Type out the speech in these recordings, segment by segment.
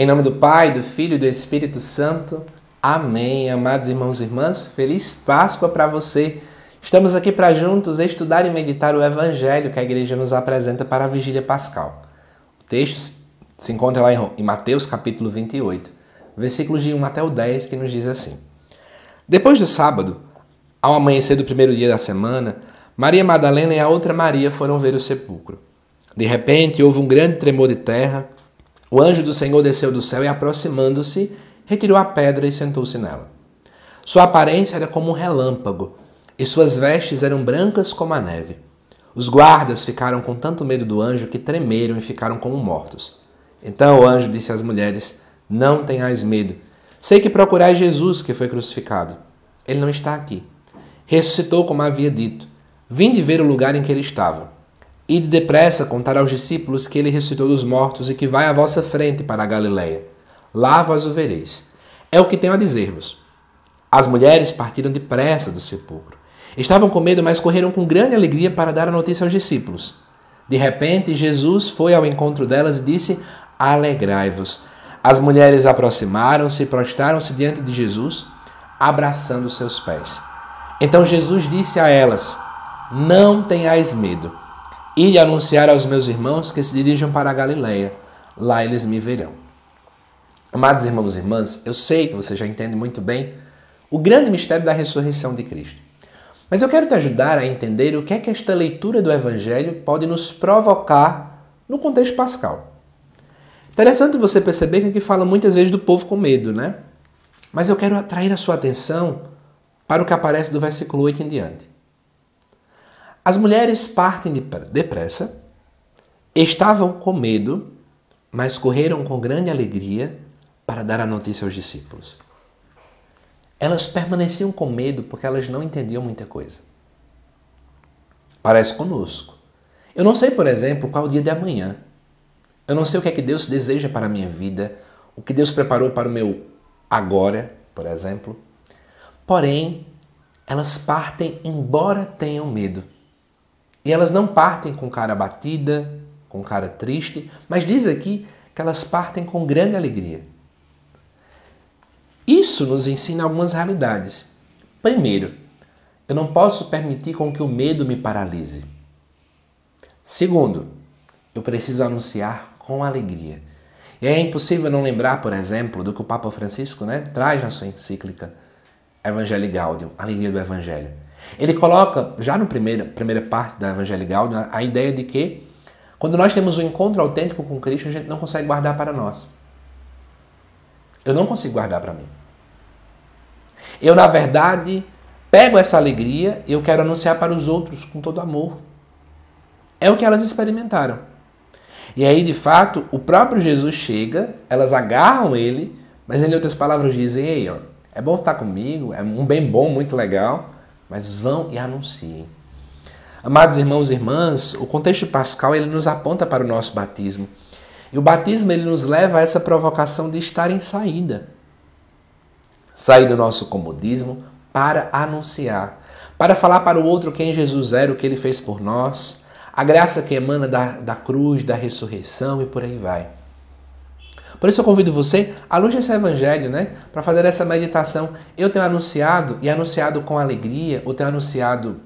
Em nome do Pai, do Filho e do Espírito Santo. Amém. Amados irmãos e irmãs, feliz Páscoa para você. Estamos aqui para juntos estudar e meditar o Evangelho que a igreja nos apresenta para a vigília pascal. O texto se encontra lá em Mateus capítulo 28, versículos de 1 até o 10, que nos diz assim: Depois do sábado, ao amanhecer do primeiro dia da semana, Maria Madalena e a outra Maria foram ver o sepulcro. De repente, houve um grande tremor de terra o anjo do Senhor desceu do céu e, aproximando-se, retirou a pedra e sentou-se nela. Sua aparência era como um relâmpago, e suas vestes eram brancas como a neve. Os guardas ficaram com tanto medo do anjo que tremeram e ficaram como mortos. Então o anjo disse às mulheres: Não tenhais medo. Sei que procurais Jesus, que foi crucificado. Ele não está aqui. Ressuscitou como havia dito. Vinde ver o lugar em que ele estava. E depressa contar aos discípulos que ele ressuscitou dos mortos e que vai à vossa frente para a Galiléia. Lá vós o vereis. É o que tenho a dizer-vos. As mulheres partiram depressa do sepulcro. Estavam com medo, mas correram com grande alegria para dar a notícia aos discípulos. De repente, Jesus foi ao encontro delas e disse: Alegrai-vos. As mulheres aproximaram-se e prostraram-se diante de Jesus, abraçando seus pés. Então Jesus disse a elas: Não tenhais medo. E anunciar aos meus irmãos que se dirijam para a Galileia. Lá eles me verão. Amados irmãos e irmãs, eu sei que você já entende muito bem o grande mistério da ressurreição de Cristo. Mas eu quero te ajudar a entender o que é que esta leitura do Evangelho pode nos provocar no contexto pascal. Interessante você perceber que aqui fala muitas vezes do povo com medo, né? Mas eu quero atrair a sua atenção para o que aparece do versículo 8 em diante. As mulheres partem depressa, estavam com medo, mas correram com grande alegria para dar a notícia aos discípulos. Elas permaneciam com medo porque elas não entendiam muita coisa. Parece conosco. Eu não sei, por exemplo, qual o dia de amanhã. Eu não sei o que é que Deus deseja para a minha vida, o que Deus preparou para o meu agora, por exemplo. Porém, elas partem embora tenham medo. E elas não partem com cara batida, com cara triste, mas diz aqui que elas partem com grande alegria. Isso nos ensina algumas realidades. Primeiro, eu não posso permitir com que o medo me paralise. Segundo, eu preciso anunciar com alegria. E é impossível não lembrar, por exemplo, do que o Papa Francisco né, traz na sua encíclica Evangelii Gaudium, Alegria do Evangelho. Ele coloca, já na primeira, primeira parte da Evangelho Gaudium, a ideia de que quando nós temos um encontro autêntico com Cristo, a gente não consegue guardar para nós. Eu não consigo guardar para mim. Eu, na verdade, pego essa alegria e eu quero anunciar para os outros com todo amor. É o que elas experimentaram. E aí, de fato, o próprio Jesus chega, elas agarram ele, mas em outras palavras dizem: Ei, ó, é bom estar comigo, é um bem bom, muito legal, mas vão e anunciem. Amados irmãos e irmãs, o contexto pascal ele nos aponta para o nosso batismo. E o batismo ele nos leva a essa provocação de estar em saída. Sair do nosso comodismo para anunciar, para falar para o outro quem Jesus era, o que ele fez por nós, a graça que emana da, da cruz, da ressurreição e por aí vai. Por isso eu convido você, à luz desse evangelho, né, para fazer essa meditação. Eu tenho anunciado e anunciado com alegria, ou tenho anunciado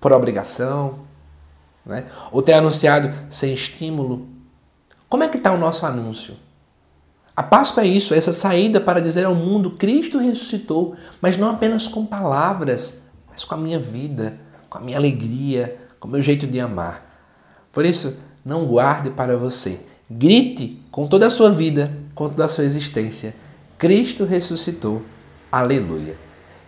por obrigação, né? ou tenho anunciado sem estímulo. Como é que está o nosso anúncio? A Páscoa é isso, é essa saída para dizer ao mundo Cristo ressuscitou, mas não apenas com palavras, mas com a minha vida, com a minha alegria, com o meu jeito de amar. Por isso, não guarde para você Grite com toda a sua vida, com toda a sua existência. Cristo ressuscitou. Aleluia.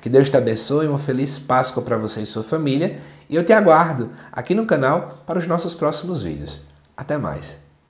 Que Deus te abençoe, uma feliz Páscoa para você e sua família. E eu te aguardo aqui no canal para os nossos próximos vídeos. Até mais.